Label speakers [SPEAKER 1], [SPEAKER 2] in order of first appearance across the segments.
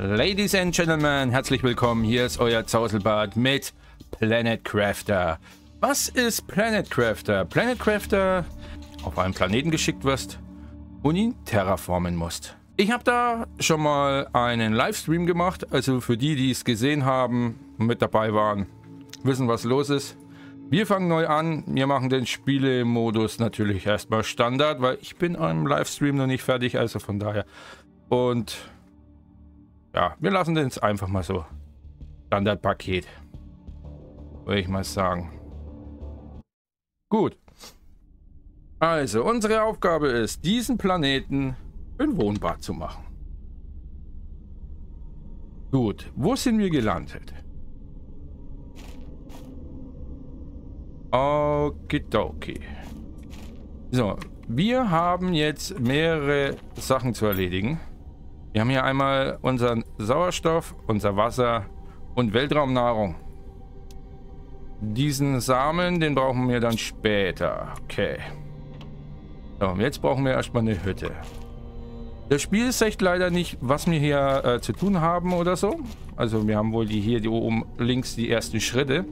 [SPEAKER 1] Ladies and Gentlemen, herzlich willkommen. Hier ist euer Zauselbart mit Planet Crafter. Was ist Planet Crafter? Planet Crafter auf einen Planeten geschickt wirst und ihn terraformen musst. Ich habe da schon mal einen Livestream gemacht, also für die, die es gesehen haben mit dabei waren, wissen, was los ist. Wir fangen neu an. Wir machen den Spielemodus natürlich erstmal Standard, weil ich bin am Livestream noch nicht fertig, also von daher. Und ja, wir lassen den jetzt einfach mal so. Standardpaket. Würde ich mal sagen. Gut. Also, unsere Aufgabe ist, diesen Planeten bewohnbar zu machen. Gut, wo sind wir gelandet? Okidoki. So, wir haben jetzt mehrere Sachen zu erledigen. Wir haben hier einmal unseren Sauerstoff, unser Wasser und Weltraumnahrung. Diesen Samen, den brauchen wir dann später. Okay. So, jetzt brauchen wir erstmal eine Hütte. Das Spiel sagt leider nicht, was wir hier äh, zu tun haben oder so. Also wir haben wohl die hier die oben links die ersten Schritte.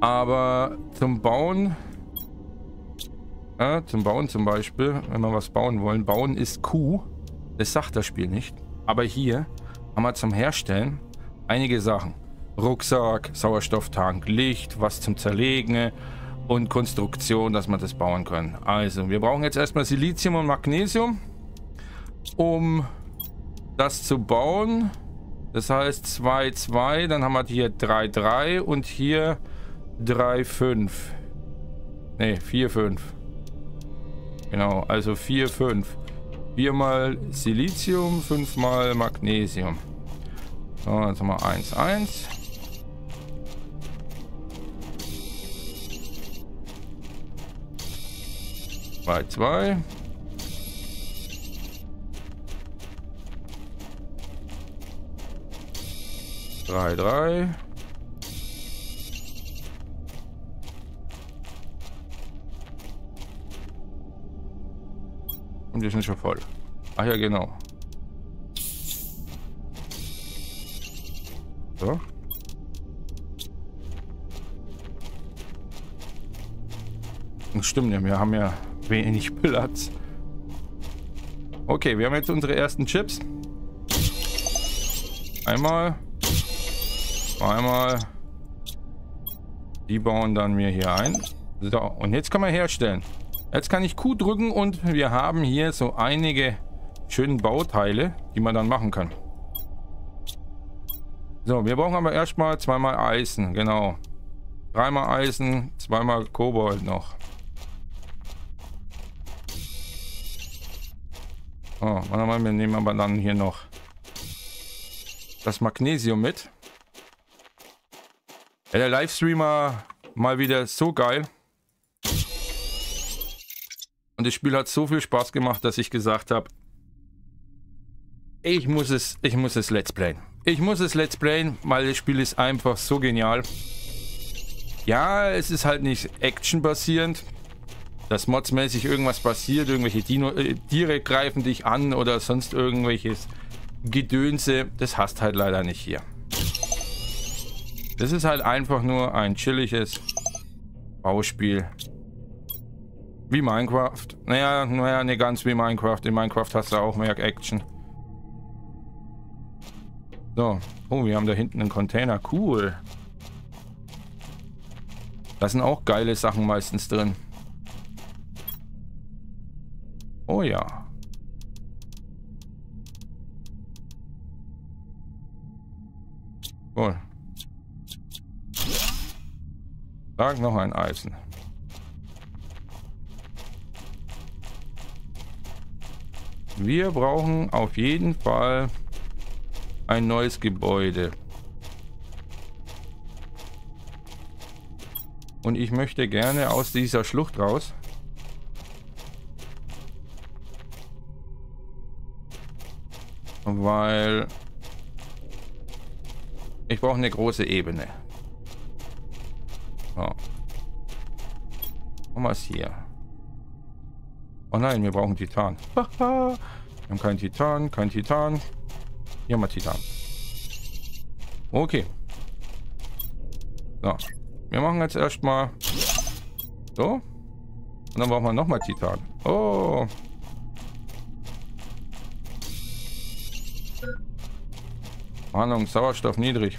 [SPEAKER 1] Aber zum Bauen, ja, zum Bauen zum Beispiel, wenn wir was bauen wollen, bauen ist Q. Das sagt das Spiel nicht. Aber hier haben wir zum Herstellen einige Sachen. Rucksack, Sauerstofftank, Licht, was zum Zerlegen und Konstruktion, dass wir das bauen können. Also, wir brauchen jetzt erstmal Silizium und Magnesium, um das zu bauen. Das heißt 2, 2, dann haben wir hier 3, 3 und hier 3, 5. Ne, 4, 5. Genau, also 4, 5. 4 mal Silizium, 5 mal Magnesium. So, jetzt haben wir 1, 1. Zwei, zwei. Drei, drei. Und die sind schon voll. Ach ja, genau. So. Stimmt ja, wir haben ja wenig Platz. Okay, wir haben jetzt unsere ersten Chips. Einmal. Zweimal. Die bauen dann mir hier ein. So, und jetzt kann man herstellen. Jetzt kann ich Q drücken und wir haben hier so einige schöne Bauteile, die man dann machen kann. So, wir brauchen aber erstmal zweimal Eisen, genau. Dreimal Eisen, zweimal Kobold noch. Oh, warte mal, wir nehmen aber dann hier noch das Magnesium mit. Ja, der Livestreamer mal wieder so geil. Und das Spiel hat so viel Spaß gemacht, dass ich gesagt habe, ich muss es, ich muss es Let's Playen. Ich muss es Let's Playen, weil das Spiel ist einfach so genial. Ja, es ist halt nicht actionbasierend, dass modsmäßig irgendwas passiert, irgendwelche Dino äh, Tiere greifen dich an oder sonst irgendwelches Gedönse. Das hast halt leider nicht hier. Das ist halt einfach nur ein chilliges Bauspiel. Wie Minecraft. Naja, naja, nicht ganz wie Minecraft. In Minecraft hast du auch mehr Action. So. Oh, wir haben da hinten einen Container. Cool. Da sind auch geile Sachen meistens drin. Oh ja. Cool. Sag noch ein Eisen. Wir brauchen auf jeden Fall ein neues Gebäude. Und ich möchte gerne aus dieser Schlucht raus. Weil ich brauche eine große Ebene. So. Und was hier? Oh nein, wir brauchen Titan. Wir haben keinen Titan, kein Titan. Hier mal Titan. Okay. So. Wir machen jetzt erstmal so. Und dann brauchen wir nochmal Titan. Oh. Warnung, Sauerstoff niedrig.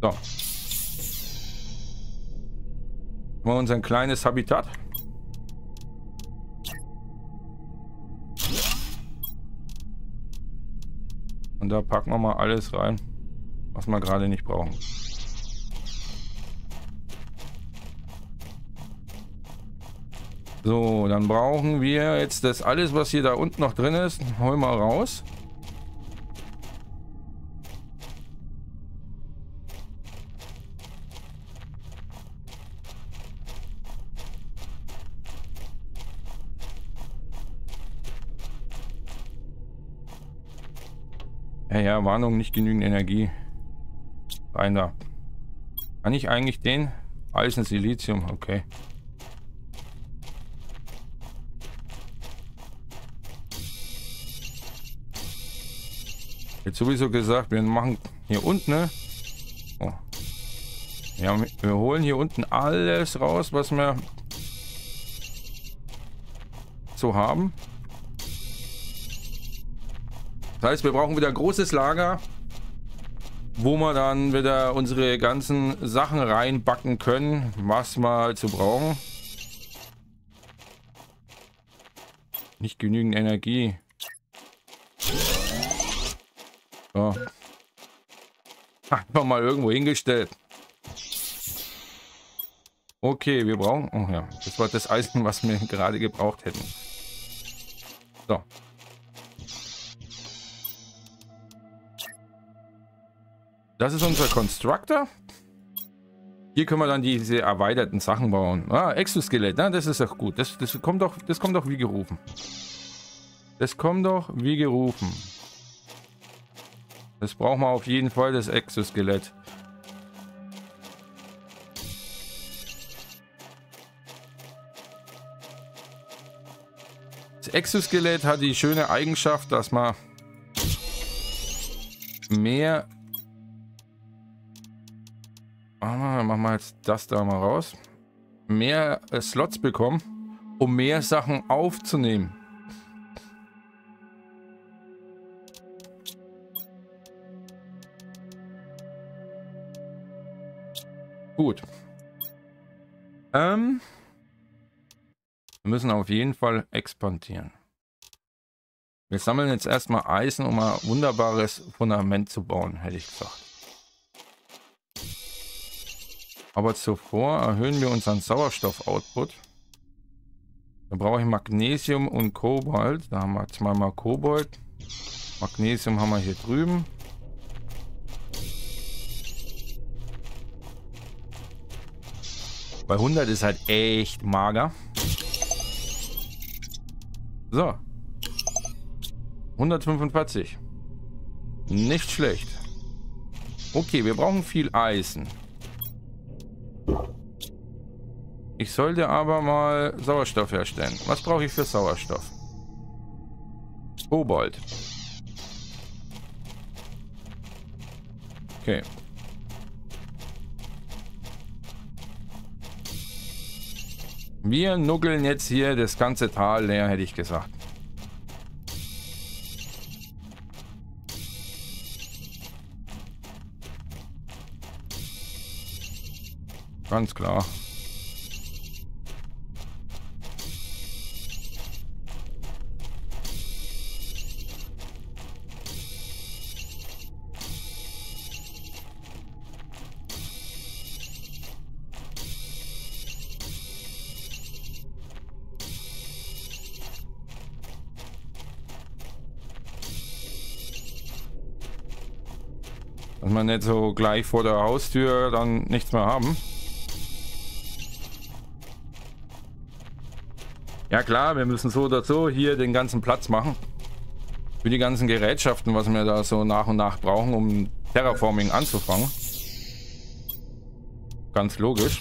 [SPEAKER 1] So. Wir unser kleines Habitat. Und da packen wir mal alles rein, was wir gerade nicht brauchen. So, dann brauchen wir jetzt das alles, was hier da unten noch drin ist, holen wir raus. Ja, Warnung, nicht genügend Energie. Rein da. Kann ich eigentlich den? Eisen, Silizium, okay. Jetzt sowieso gesagt, wir machen hier unten, ne? Oh. Ja, wir holen hier unten alles raus, was wir so haben. Heißt, wir brauchen wieder ein großes Lager, wo wir dann wieder unsere ganzen Sachen reinbacken können, was wir zu brauchen. Nicht genügend Energie. So. Einfach mal irgendwo hingestellt. Okay, wir brauchen... Oh ja, das war das Eisen, was wir gerade gebraucht hätten. So. Das ist unser Constructor. Hier können wir dann diese erweiterten Sachen bauen. Ah, Exoskelett, ne? das ist doch gut. Das, das, kommt doch, das kommt doch wie gerufen. Das kommt doch wie gerufen. Das brauchen wir auf jeden Fall, das Exoskelett. Das Exoskelett hat die schöne Eigenschaft, dass man mehr... Machen wir jetzt das da mal raus. Mehr äh, Slots bekommen, um mehr Sachen aufzunehmen. Gut. Ähm, wir müssen auf jeden Fall expandieren. Wir sammeln jetzt erstmal Eisen, um ein wunderbares Fundament zu bauen, hätte ich gesagt. Aber zuvor erhöhen wir unseren Sauerstoff-Output. Da brauche ich Magnesium und Kobalt. Da haben wir zweimal Kobalt. Magnesium haben wir hier drüben. Bei 100 ist halt echt mager. So. 145. Nicht schlecht. Okay, wir brauchen viel Eisen. Ich sollte aber mal Sauerstoff herstellen. Was brauche ich für Sauerstoff? Kobold. Okay. Wir nuckeln jetzt hier das ganze Tal leer, hätte ich gesagt. Ganz klar. Dass wir nicht so gleich vor der Haustür dann nichts mehr haben. Ja klar, wir müssen so oder so hier den ganzen Platz machen. Für die ganzen Gerätschaften, was wir da so nach und nach brauchen, um Terraforming anzufangen. Ganz logisch.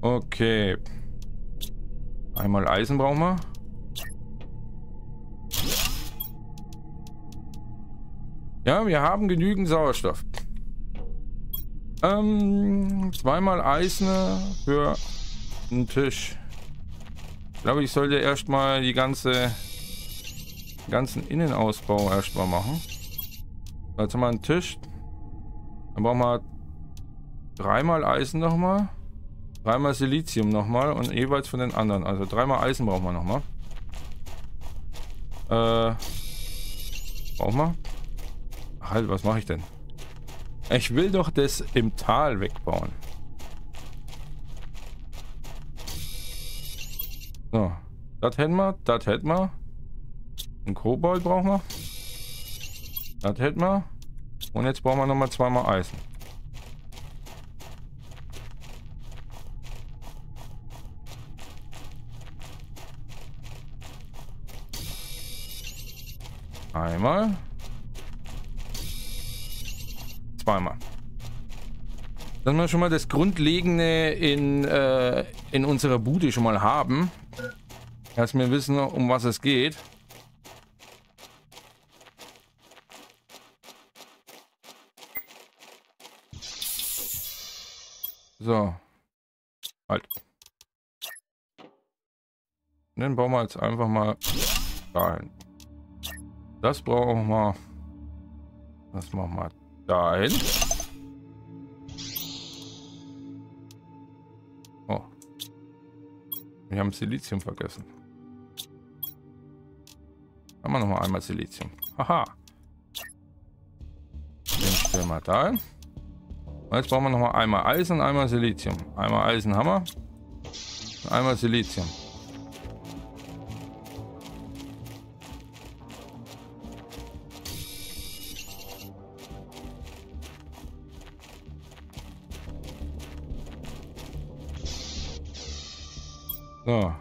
[SPEAKER 1] Okay. Einmal Eisen brauchen wir. Ja, wir haben genügend Sauerstoff. Ähm, zweimal Eisen für einen Tisch. Ich glaube, ich sollte erstmal die ganze ganzen Innenausbau erstmal machen. Also mal einen Tisch. Dann brauchen wir dreimal Eisen nochmal. Dreimal Silizium nochmal und jeweils von den anderen. Also dreimal Eisen brauchen wir nochmal. Äh. Brauchen wir? Halt, was mache ich denn? Ich will doch das im Tal wegbauen. So. Das hätten wir, das hätten wir. Ein Kobold brauchen wir. Das hätten wir. Und jetzt brauchen wir nochmal zweimal Eisen. Einmal. Zweimal. Dass wir schon mal das Grundlegende in, äh, in unserer Bude schon mal haben. Dass wir wissen, um was es geht. So. Halt. Und dann bauen wir jetzt einfach mal dahin. Das brauchen wir. Das machen wir dahin. Oh. Wir haben Silizium vergessen. Haben wir noch mal einmal Silizium. Haha. Den stellen wir da hin. Jetzt brauchen wir noch mal einmal Eisen, einmal Silizium. Einmal Eisen haben wir. Einmal Silizium. So.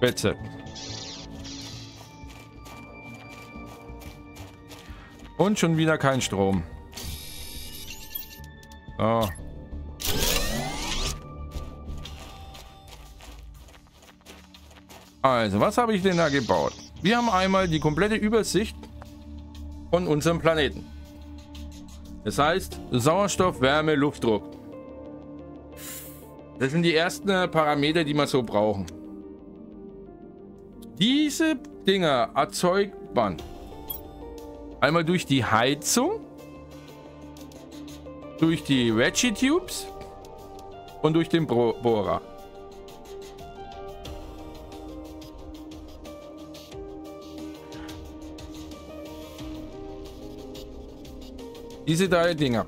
[SPEAKER 1] Bitte. Und schon wieder kein Strom. So. Also, was habe ich denn da gebaut? Wir haben einmal die komplette Übersicht von unserem Planeten. Das heißt, Sauerstoff, Wärme, Luftdruck. Das sind die ersten Parameter, die wir so brauchen. Diese Dinger erzeugt man Einmal durch die Heizung, durch die Reggie Tubes und durch den Bohrer. Diese drei Dinger.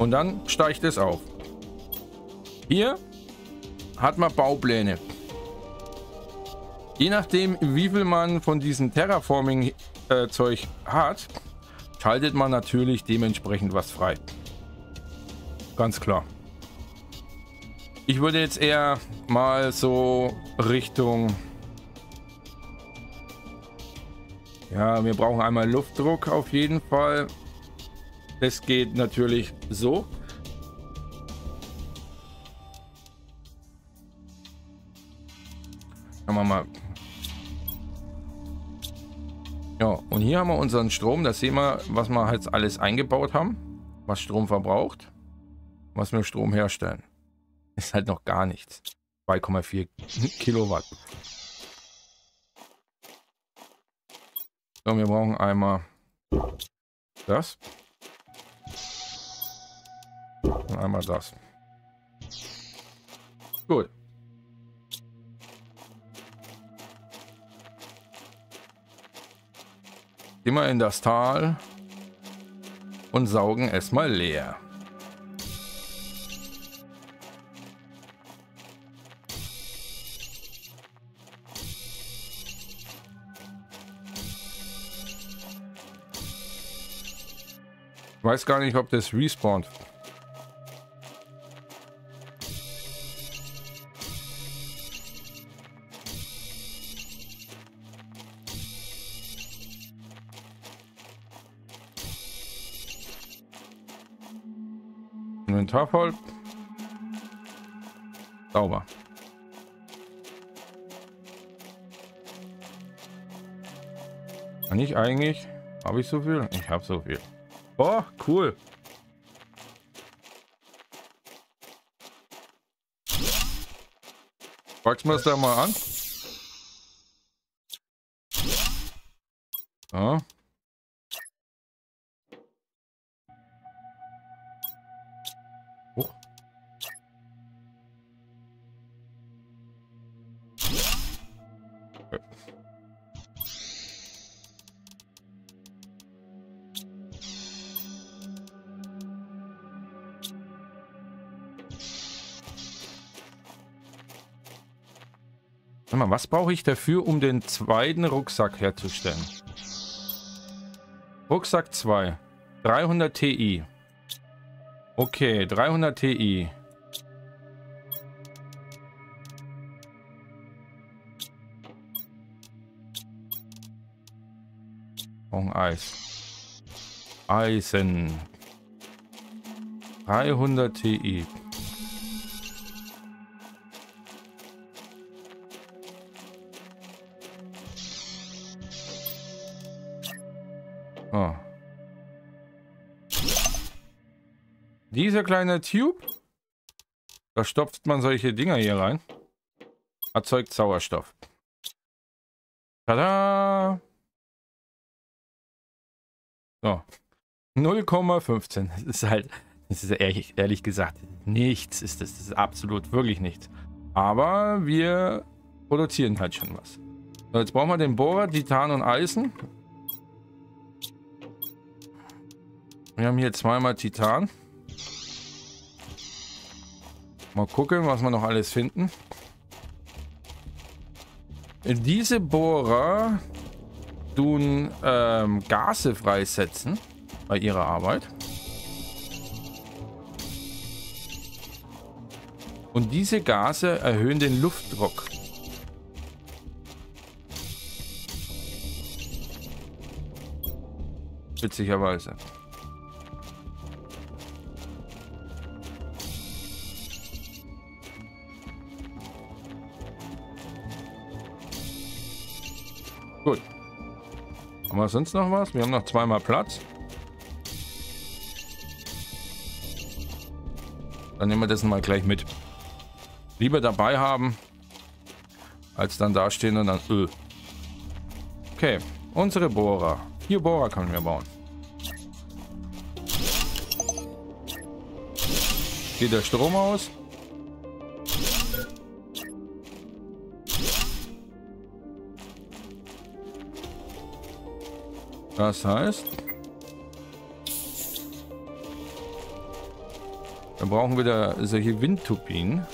[SPEAKER 1] Und dann steigt es auf. Hier hat man Baupläne. Je nachdem, wie viel man von diesen Terraforming äh, hat, schaltet man natürlich dementsprechend was frei. Ganz klar. Ich würde jetzt eher mal so Richtung... Ja, wir brauchen einmal Luftdruck auf jeden Fall. Das geht natürlich so. Kann man mal ja, und hier haben wir unseren Strom. Da sehen wir, was wir jetzt alles eingebaut haben. Was Strom verbraucht. Was wir Strom herstellen. Ist halt noch gar nichts. 2,4 Kilowatt. So, wir brauchen einmal das. Und einmal das. Gut. immer in das Tal und saugen es mal leer. weiß gar nicht, ob das respawnt. Inventar voll. Sauber. Kann ich eigentlich? Habe ich so viel? Ich habe so viel. Boah, cool. Wachsen wir es da mal an. Was brauche ich dafür, um den zweiten Rucksack herzustellen? Rucksack 2. 300 Ti. Okay, 300 Ti. Brauchen Eis. Eisen. 300 Ti. Dieser kleine Tube, da stopft man solche Dinger hier rein. Erzeugt Sauerstoff. Tada! So. 0,15. Das ist halt, das ist ehrlich, ehrlich gesagt, nichts ist das. Das ist absolut wirklich nichts. Aber wir produzieren halt schon was. So, jetzt brauchen wir den Bohrer, Titan und Eisen. Wir haben hier zweimal Titan. Mal gucken, was wir noch alles finden. Diese Bohrer tun ähm, Gase freisetzen bei ihrer Arbeit. Und diese Gase erhöhen den Luftdruck. Witzigerweise. Haben wir sonst noch was? Wir haben noch zweimal Platz. Dann nehmen wir das mal gleich mit. Lieber dabei haben, als dann dastehen und dann Öl. Okay, unsere Bohrer. Vier Bohrer können wir bauen. Geht der Strom aus? Das heißt, dann brauchen wir da solche Windturbinen.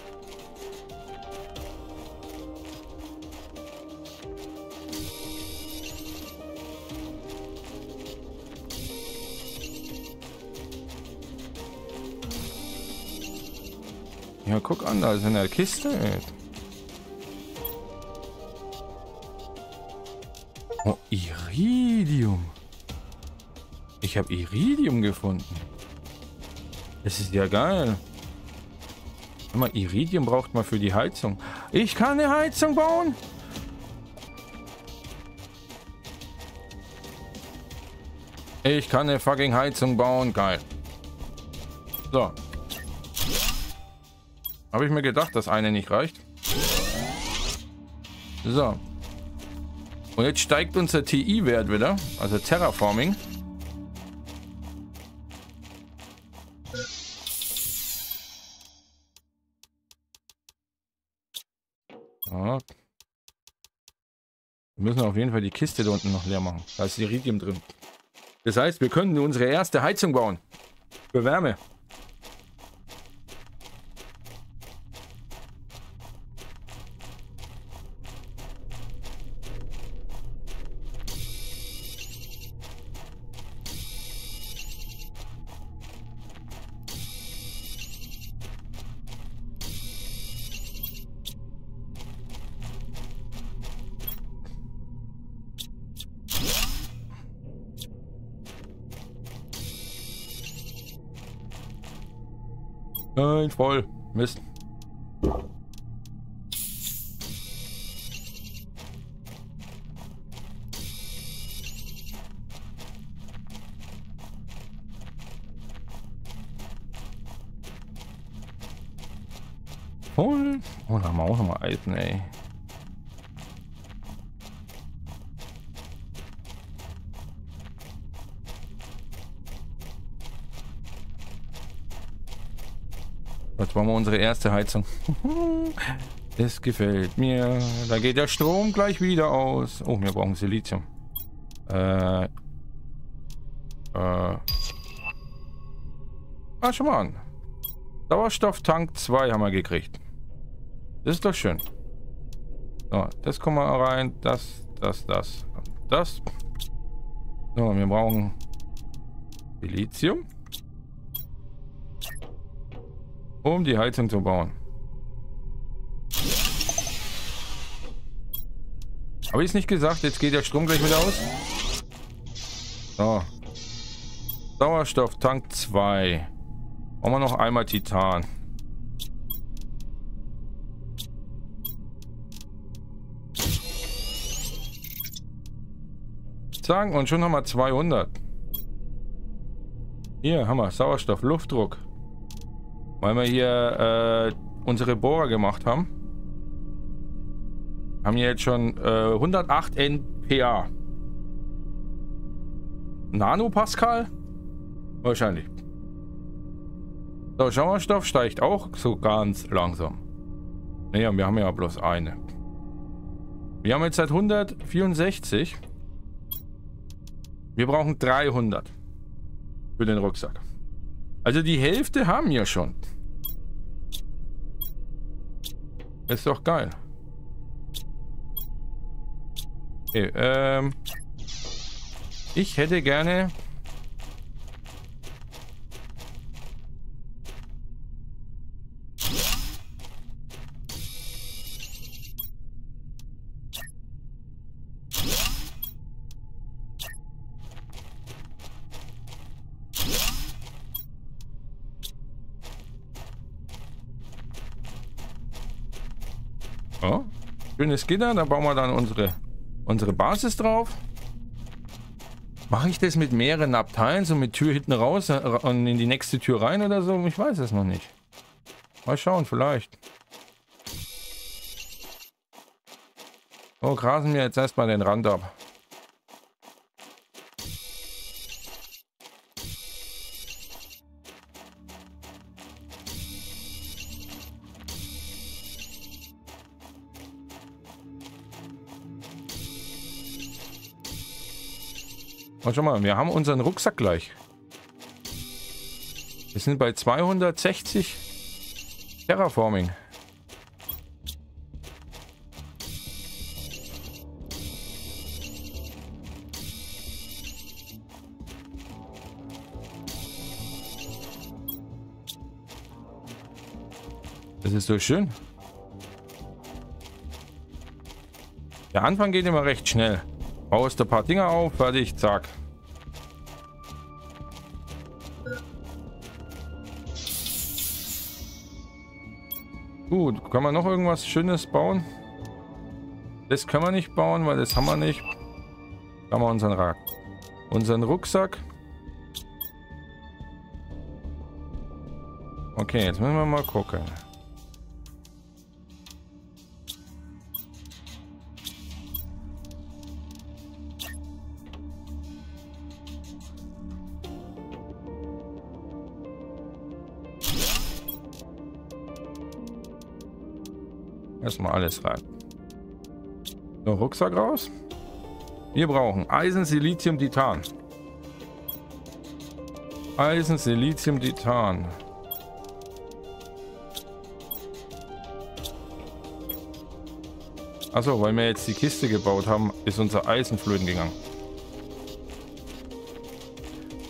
[SPEAKER 1] Ja, guck an, da ist eine Kiste. Oh, Iridium. Ich habe Iridium gefunden. Das ist ja geil. Mal, Iridium braucht man für die Heizung. Ich kann eine Heizung bauen. Ich kann eine fucking Heizung bauen. Geil. So. Habe ich mir gedacht, dass eine nicht reicht. So. Und jetzt steigt unser TI-Wert wieder, also Terraforming. Wir müssen auf jeden Fall die Kiste da unten noch leer machen. Da ist Iridium drin. Das heißt, wir können unsere erste Heizung bauen. Für Wärme. Voll. Mist. Voll. Oh, da haben wir auch nochmal Eisen, ey. Das war mal unsere erste Heizung. Es gefällt mir. Da geht der Strom gleich wieder aus. Oh, wir brauchen Silizium. Äh. Äh. Ah, schau mal an. Sauerstofftank 2 haben wir gekriegt. Das ist doch schön. So, das kommen wir rein. Das, das, das. Das. So, wir brauchen Silizium. Um die Heizung zu bauen. Habe ich es nicht gesagt? Jetzt geht der Strom gleich wieder aus. So. Sauerstoff, Tank 2. Brauchen wir noch einmal Titan. Sagen und schon haben wir 200. Hier haben wir Sauerstoff, Luftdruck. Weil wir hier äh, unsere Bohrer gemacht haben. Haben hier jetzt schon äh, 108 NPA. Nanopascal? Wahrscheinlich. Der Sauerstoff steigt auch so ganz langsam. Naja, wir haben ja bloß eine. Wir haben jetzt seit 164. Wir brauchen 300 für den Rucksack. Also die Hälfte haben wir schon. Ist doch geil. Okay, ähm... Ich hätte gerne Schönes Gitter, da bauen wir dann unsere, unsere Basis drauf. Mache ich das mit mehreren Abteilen, so mit Tür hinten raus äh, und in die nächste Tür rein oder so? Ich weiß es noch nicht. Mal schauen, vielleicht. So, grasen wir jetzt erstmal den Rand ab. Oh, schau mal, wir haben unseren Rucksack gleich. Wir sind bei 260 Terraforming. Das ist so schön. Der Anfang geht immer recht schnell. Baust ein paar Dinger auf, fertig, zack. Kann man noch irgendwas Schönes bauen? Das können wir nicht bauen, weil das haben wir nicht. Da haben wir unseren Rack. Unseren Rucksack. Okay, jetzt müssen wir mal gucken. Erstmal alles rein. So, Rucksack raus. Wir brauchen Eisen, Silizium, Titan. Eisen, Silizium, Titan. Achso, weil wir jetzt die Kiste gebaut haben, ist unser Eisen flöten gegangen.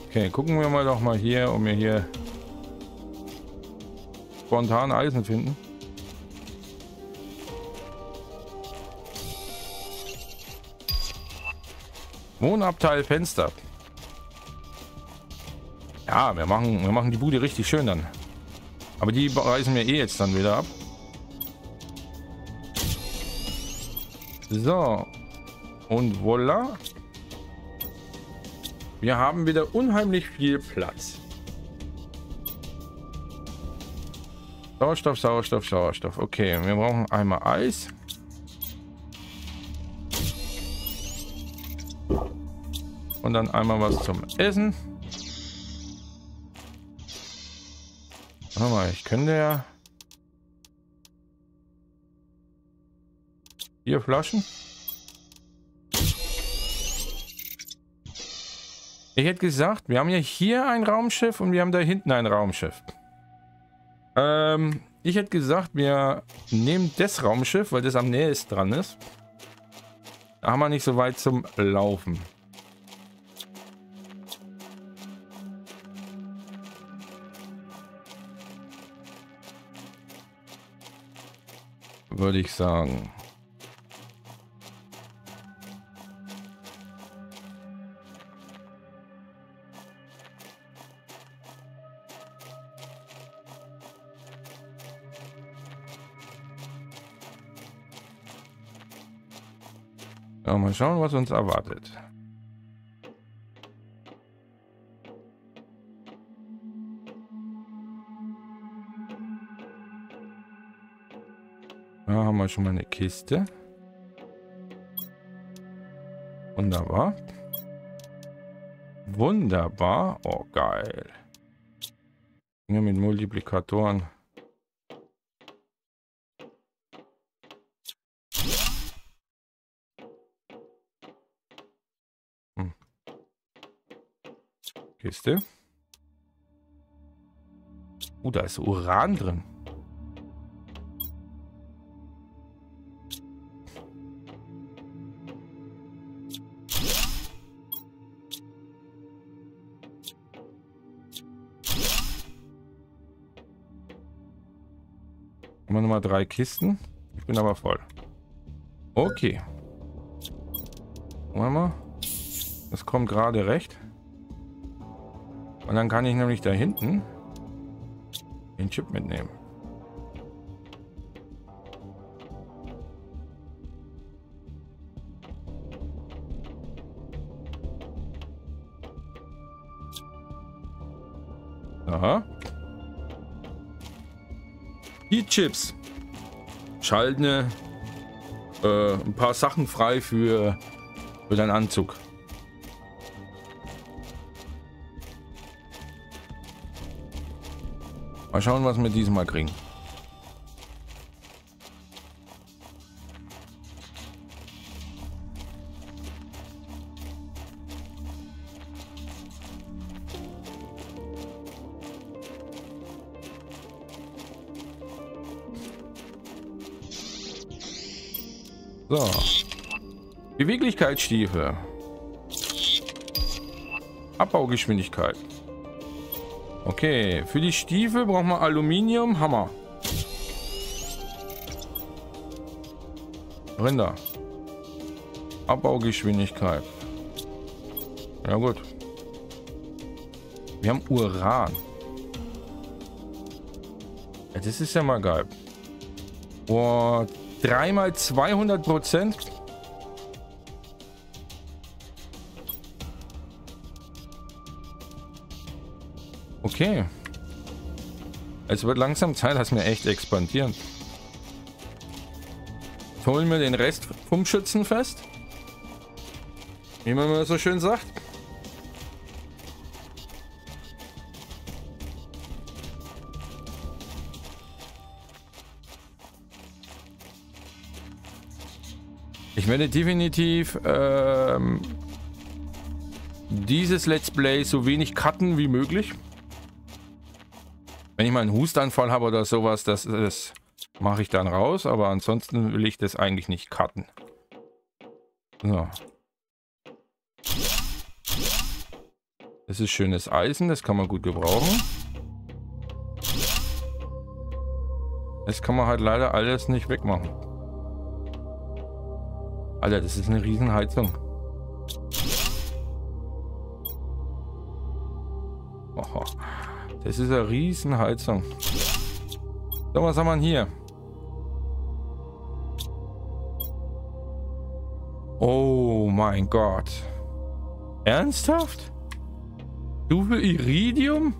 [SPEAKER 1] Okay, gucken wir mal doch mal hier, ob wir hier spontan Eisen finden. Wohnabteil Fenster. Ja, wir machen, wir machen die Bude richtig schön dann. Aber die reißen wir eh jetzt dann wieder ab. So. Und voila. Wir haben wieder unheimlich viel Platz. Sauerstoff, Sauerstoff, Sauerstoff. Okay, wir brauchen einmal Eis. Und dann einmal was zum Essen. Warte mal, ich könnte ja... Vier Flaschen. Ich hätte gesagt, wir haben ja hier ein Raumschiff und wir haben da hinten ein Raumschiff. Ähm, ich hätte gesagt, wir nehmen das Raumschiff, weil das am nächsten dran ist. Da haben wir nicht so weit zum Laufen. Würde ich sagen. Ja, mal schauen, was uns erwartet. Wir schon mal eine Kiste. Wunderbar. Wunderbar. Oh, geil. Dinge mit Multiplikatoren. Kiste. Uh, da ist Uran drin. Nochmal drei Kisten. Ich bin aber voll. Okay. Wollen wir? Das kommt gerade recht. Und dann kann ich nämlich da hinten den Chip mitnehmen. Aha. Die Chips. Schalten äh, ein paar Sachen frei für, für deinen Anzug. Mal schauen, was wir diesmal kriegen. So. Beweglichkeitsstiefel. Abbaugeschwindigkeit. Okay, für die Stiefel brauchen wir Aluminium, Hammer. Rinder. Abbaugeschwindigkeit. Ja gut. Wir haben Uran. Ja, das ist ja mal geil. Boah, dreimal 200 Prozent. Okay. Es wird langsam Zeit, dass wir echt expandieren. Jetzt holen wir den Rest vom Schützenfest. Wie man so schön sagt. Werde definitiv ähm, dieses Let's Play so wenig cutten wie möglich. Wenn ich mal einen Hustanfall habe oder sowas, das, das mache ich dann raus. Aber ansonsten will ich das eigentlich nicht cutten. So. Das ist schönes Eisen, das kann man gut gebrauchen. Das kann man halt leider alles nicht wegmachen. Alter, das ist eine Riesenheizung. Das ist eine Riesenheizung. So, was haben wir hier? Oh mein Gott. Ernsthaft? Stufe Iridium?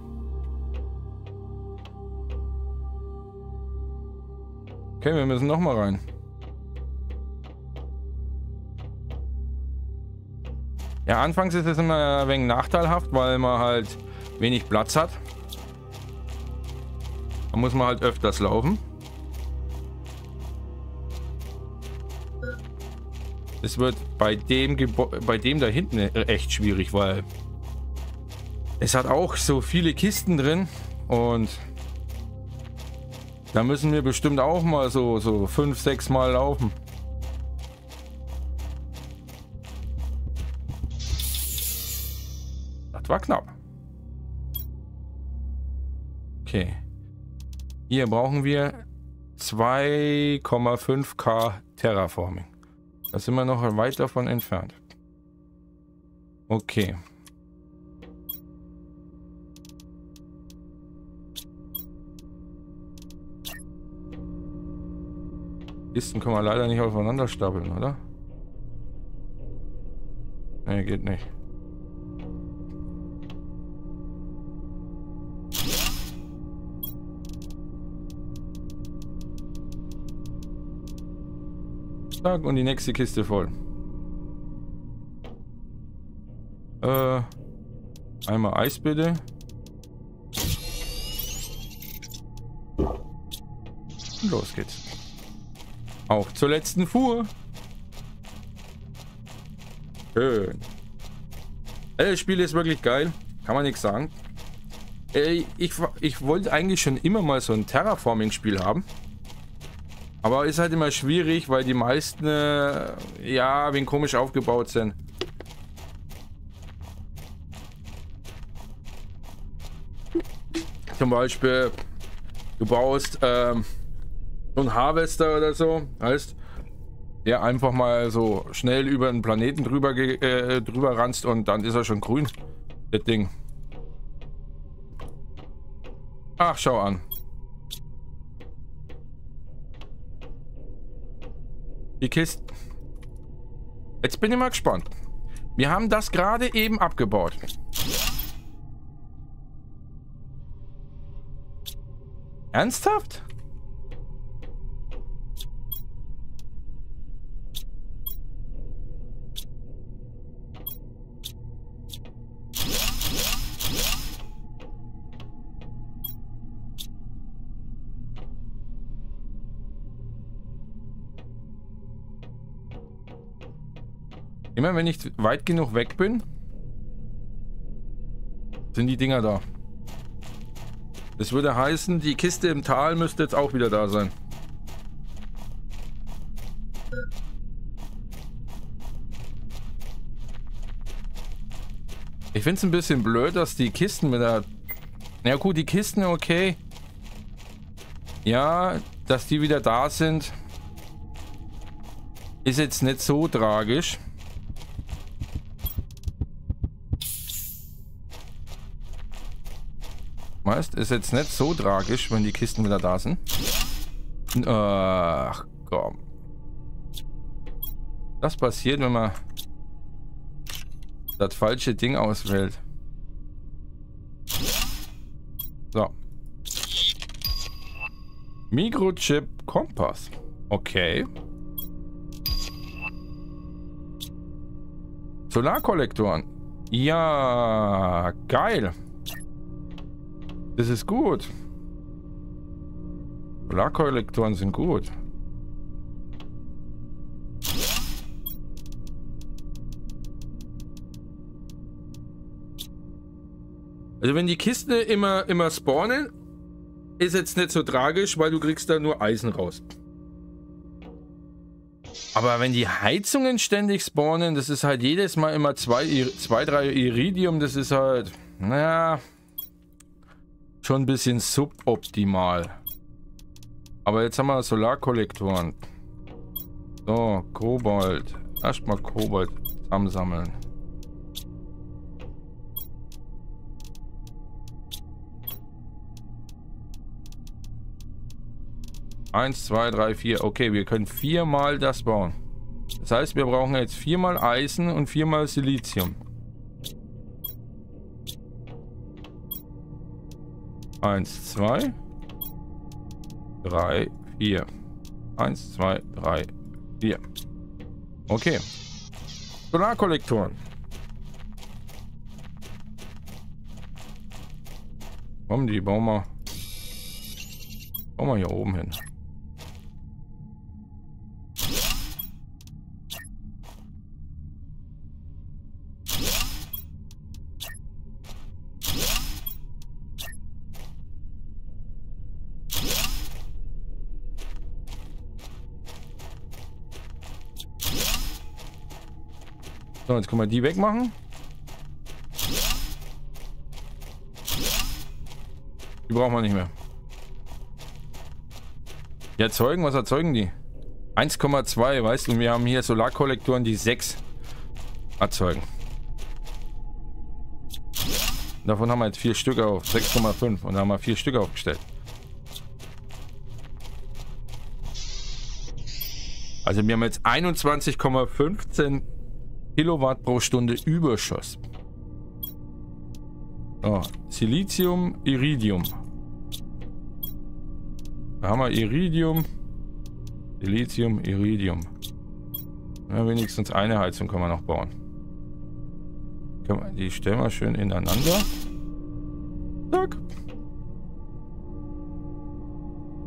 [SPEAKER 1] Okay, wir müssen nochmal rein. Ja, anfangs ist es immer ein wenig nachteilhaft, weil man halt wenig Platz hat. Da muss man halt öfters laufen. Es wird bei dem Gebo bei dem da hinten echt schwierig, weil es hat auch so viele Kisten drin und da müssen wir bestimmt auch mal so so fünf, sechs Mal laufen. Das war knapp. Okay. Hier brauchen wir 2,5k Terraforming. Da sind wir noch weit davon entfernt. Okay. Kisten können wir leider nicht aufeinander stapeln, oder? Ne, geht nicht. Tag und die nächste Kiste voll. Äh, einmal Eis bitte. los geht's. Auch zur letzten Fuhr. Schön. Das Spiel ist wirklich geil. Kann man nichts sagen. Ich, ich wollte eigentlich schon immer mal so ein Terraforming-Spiel haben. Aber ist halt immer schwierig, weil die meisten, äh, ja, wegen komisch aufgebaut sind. Zum Beispiel, du baust ähm, so einen Harvester oder so, heißt, der einfach mal so schnell über einen Planeten drüber, äh, drüber ranzt und dann ist er schon grün, das Ding. Ach, schau an. Die Kiste. Jetzt bin ich mal gespannt. Wir haben das gerade eben abgebaut. Ernsthaft? Immer wenn ich weit genug weg bin, sind die Dinger da. Das würde heißen, die Kiste im Tal müsste jetzt auch wieder da sein. Ich finde es ein bisschen blöd, dass die Kisten mit der... Ja gut, die Kisten okay. Ja, dass die wieder da sind, ist jetzt nicht so tragisch. Weißt, ist jetzt nicht so tragisch, wenn die Kisten wieder da sind. Ach, komm. Das passiert, wenn man das falsche Ding auswählt. So. Mikrochip Kompass. Okay. Solarkollektoren. Ja, geil. Das ist gut. Solarkollektoren sind gut. Also wenn die Kisten immer, immer spawnen, ist jetzt nicht so tragisch, weil du kriegst da nur Eisen raus. Aber wenn die Heizungen ständig spawnen, das ist halt jedes Mal immer zwei, zwei drei Iridium, das ist halt, naja, schon ein bisschen suboptimal. Aber jetzt haben wir Solarkollektoren. So, Kobalt. Erstmal Kobalt zusammensammeln. Eins, zwei, drei, vier. Okay, wir können viermal das bauen. Das heißt, wir brauchen jetzt viermal Eisen und viermal Silizium. Eins, zwei, drei, vier. Eins, zwei, drei, vier. Okay. Solarkollektoren. Komm, die bauen wir, bauen wir hier oben hin. So, jetzt können wir die wegmachen. Die brauchen wir nicht mehr. Die erzeugen, was erzeugen die? 1,2, weißt du, wir haben hier Solarkollektoren, die 6 erzeugen. Davon haben wir jetzt vier Stück auf 6,5 und da haben wir vier Stück aufgestellt. Also wir haben jetzt 21,15 Kilowatt pro Stunde Überschuss. Oh, Silizium, Iridium. Da haben wir Iridium, Silizium, Iridium. Ja, wenigstens eine Heizung können wir noch bauen. Die stellen wir schön ineinander. Zack.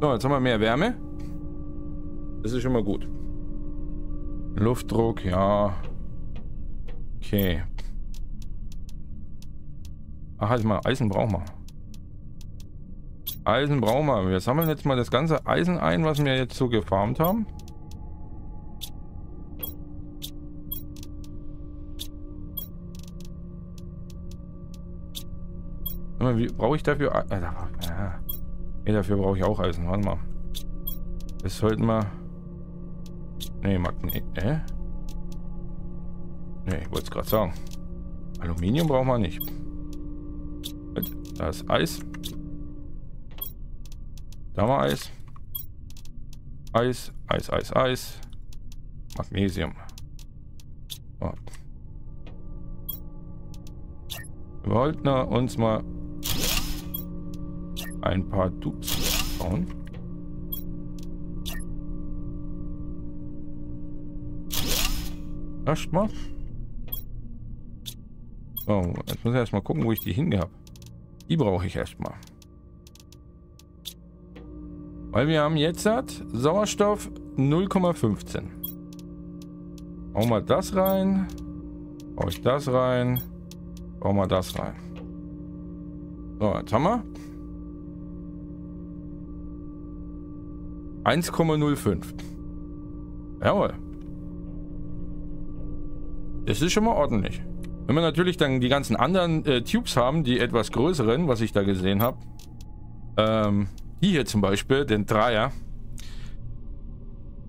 [SPEAKER 1] So, jetzt haben wir mehr Wärme. Das ist schon mal gut. Luftdruck, ja. Okay. Ach, halt mal, Eisen brauchen wir. Eisen brauchen wir. Wir sammeln jetzt mal das ganze Eisen ein, was wir jetzt so gefarmt haben. Brauche ich dafür? Ja. Dafür brauche ich auch Eisen. Warte mal. Das sollten wir. Nee, Magnet. Äh? Ne, ich wollte es gerade sagen. Aluminium brauchen wir nicht. Da ist Eis. Da wir Eis. Eis, Eis, Eis, Eis. Magnesium. So. Wir wollten uns mal ein paar Dupes bauen. Erstmal. So, jetzt muss ich erstmal gucken, wo ich die hingehabt. Die brauche ich erstmal. Weil wir haben jetzt hat Sauerstoff 0,15. Bauen wir das rein. Baue ich das rein. Bauen wir das rein. So, jetzt haben wir 1,05. Jawohl. Das ist schon mal ordentlich. Wenn wir natürlich dann die ganzen anderen äh, Tubes haben, die etwas größeren, was ich da gesehen habe. Ähm, die hier zum Beispiel, den Dreier.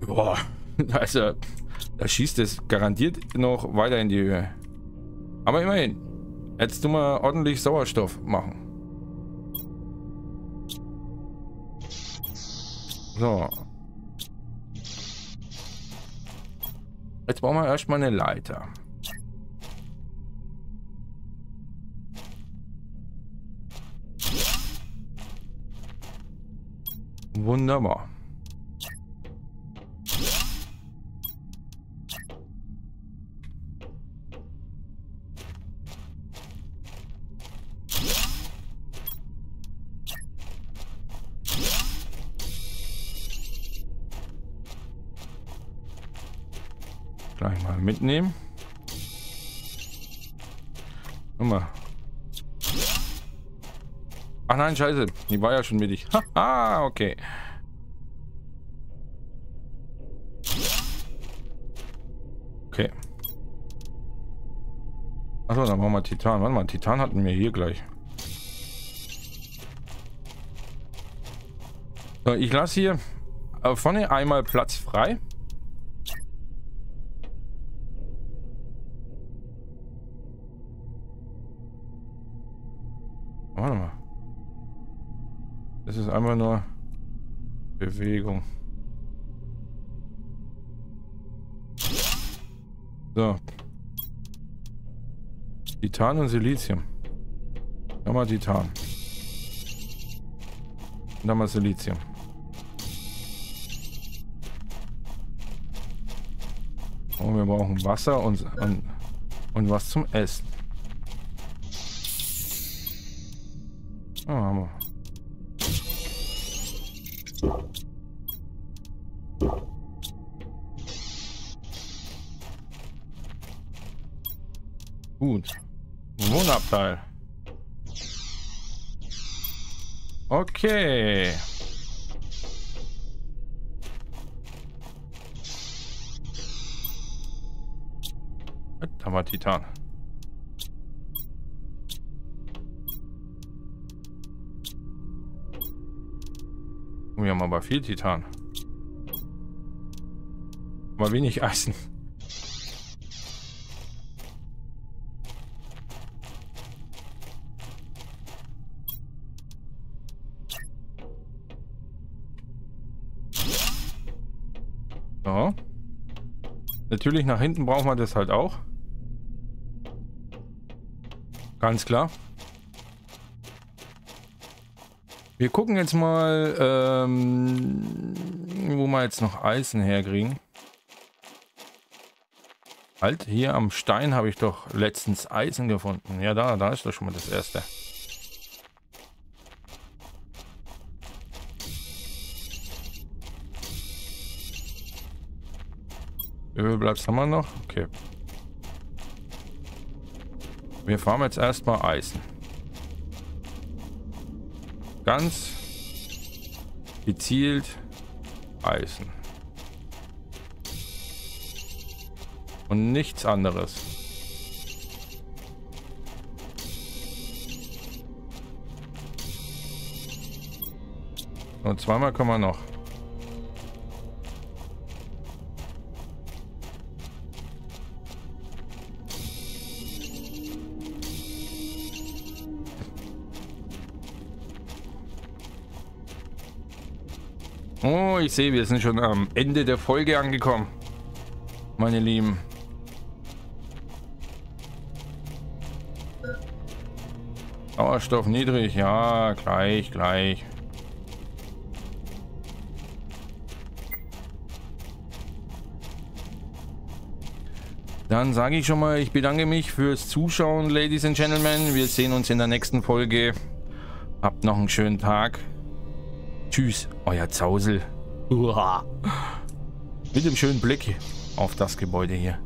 [SPEAKER 1] Boah, also, da schießt es garantiert noch weiter in die Höhe. Aber immerhin, jetzt tun wir ordentlich Sauerstoff machen. So. Jetzt brauchen wir erstmal eine Leiter. Wunderbar. Gleich mal mitnehmen. Guck. Ach nein, scheiße. Die war ja schon mittig. Haha, okay. Okay. Achso, dann machen wir Titan. Warte mal, Titan hatten wir hier gleich. So, ich lasse hier äh, vorne einmal Platz frei. Einfach nur... Bewegung. So. Titan und Silizium. Nochmal Titan. Und dann mal Silizium. Und wir brauchen Wasser und, und, und was zum Essen. Oh, haben wir. Gut. Wohnabteil. Okay. Da war Wir haben aber viel Titan. Aber wenig Eisen. So. Natürlich nach hinten brauchen wir das halt auch. Ganz klar. Wir gucken jetzt mal, ähm, wo wir jetzt noch Eisen herkriegen. Halt, hier am Stein habe ich doch letztens Eisen gefunden. Ja, da, da ist doch schon mal das erste. Viel bleibt haben wir noch? Okay. Wir fahren jetzt erstmal Eisen. Ganz gezielt Eisen. Und nichts anderes. Und zweimal können wir noch. Ich sehe, wir sind schon am Ende der Folge angekommen. Meine Lieben. Sauerstoff niedrig, ja, gleich, gleich. Dann sage ich schon mal, ich bedanke mich fürs Zuschauen, Ladies and Gentlemen. Wir sehen uns in der nächsten Folge. Habt noch einen schönen Tag. Tschüss, euer Zausel. Uah. Mit dem schönen Blick auf das Gebäude hier.